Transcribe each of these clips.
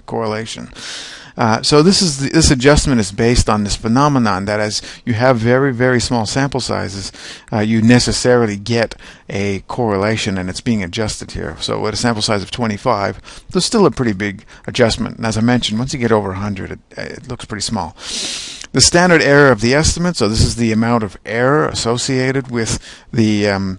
correlation. Uh, so this is the, this adjustment is based on this phenomenon that as you have very very small sample sizes, uh, you necessarily get a correlation, and it's being adjusted here. So at a sample size of 25, there's still a pretty big adjustment. And as I mentioned, once you get over 100, it, it looks pretty small. The standard error of the estimate, so this is the amount of error associated with the um,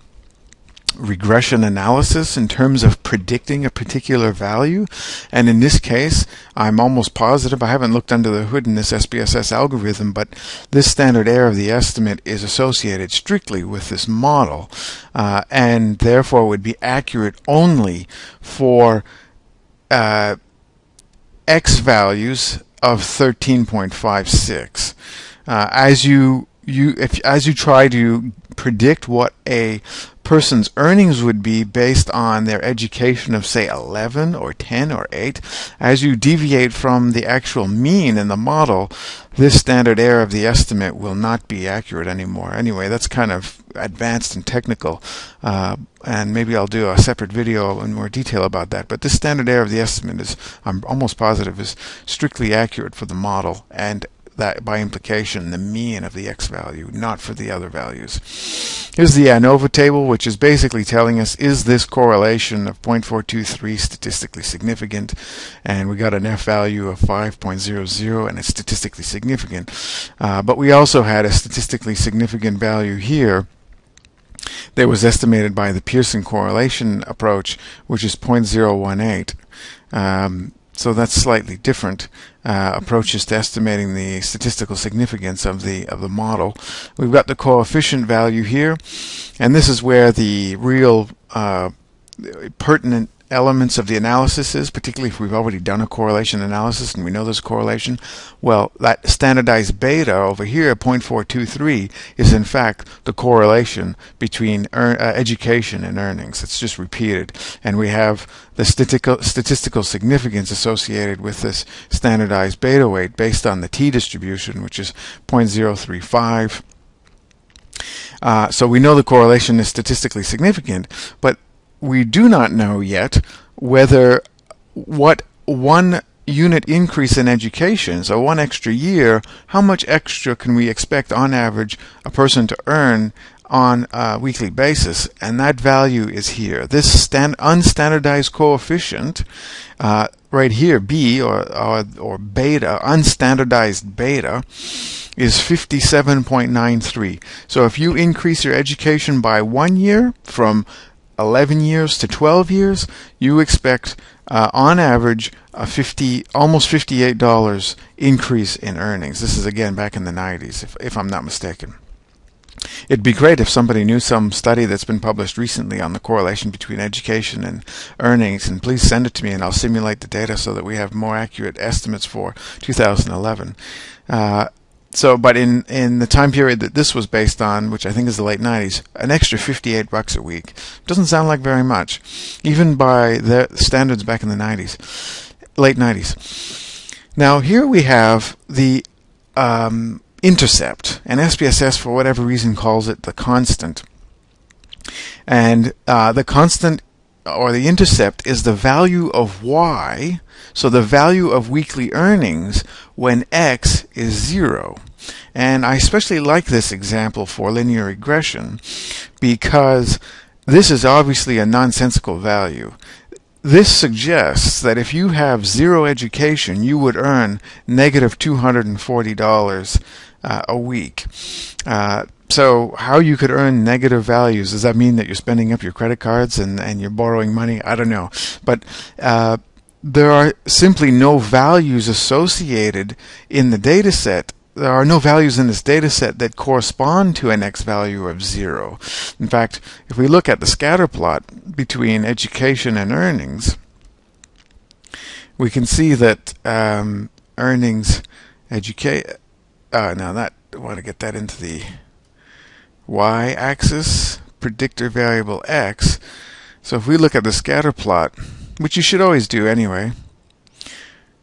regression analysis in terms of predicting a particular value. And in this case, I'm almost positive, I haven't looked under the hood in this SPSS algorithm, but this standard error of the estimate is associated strictly with this model uh, and therefore would be accurate only for uh, x values of 13.56. Uh, as you you if as you try to predict what a person's earnings would be based on their education of say 11 or 10 or 8 as you deviate from the actual mean in the model this standard error of the estimate will not be accurate anymore. Anyway that's kind of advanced and technical uh, and maybe I'll do a separate video in more detail about that. But this standard error of the estimate is I'm almost positive is strictly accurate for the model and that by implication the mean of the x value, not for the other values. Here's the ANOVA table, which is basically telling us is this correlation of 0.423 statistically significant? And we got an f value of 5.00 and it's statistically significant. Uh, but we also had a statistically significant value here that was estimated by the Pearson correlation approach, which is 0.018. Um, so that's slightly different uh, approaches to estimating the statistical significance of the of the model. We've got the coefficient value here, and this is where the real uh, pertinent elements of the analysis is, particularly if we've already done a correlation analysis and we know there's a correlation, well, that standardized beta over here, 0.423, is in fact the correlation between uh, education and earnings. It's just repeated. And we have the statistical, statistical significance associated with this standardized beta weight based on the t-distribution, which is 0.035. Uh, so we know the correlation is statistically significant, but we do not know yet whether what one unit increase in education, so one extra year, how much extra can we expect on average a person to earn on a weekly basis? And that value is here. This stand, unstandardized coefficient, uh, right here, B or, or, or beta, unstandardized beta, is 57.93. So if you increase your education by one year from 11 years to 12 years, you expect uh, on average a 50 almost $58 increase in earnings. This is again back in the 90s if, if I'm not mistaken. It'd be great if somebody knew some study that's been published recently on the correlation between education and earnings, and please send it to me and I'll simulate the data so that we have more accurate estimates for 2011. Uh, so, but in in the time period that this was based on, which I think is the late 90s, an extra 58 bucks a week doesn't sound like very much, even by the standards back in the 90s, late 90s. Now here we have the um, intercept, and SPSS for whatever reason calls it the constant, and uh, the constant or the intercept is the value of y, so the value of weekly earnings when x is 0. And I especially like this example for linear regression because this is obviously a nonsensical value. This suggests that if you have zero education, you would earn negative $240 uh, a week. Uh, so how you could earn negative values, does that mean that you're spending up your credit cards and, and you're borrowing money? I don't know. But uh, there are simply no values associated in the data set there are no values in this data set that correspond to an x value of 0. In fact, if we look at the scatter plot between education and earnings, we can see that um, earnings educate uh, now that I want to get that into the y-axis predictor variable x so if we look at the scatter plot which you should always do anyway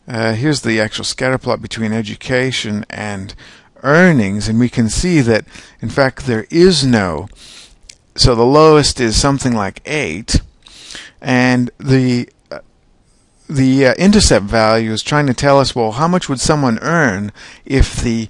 uh, here's the actual scatter plot between education and earnings, and we can see that, in fact, there is no. So the lowest is something like 8, and the the uh, intercept value is trying to tell us, well, how much would someone earn if the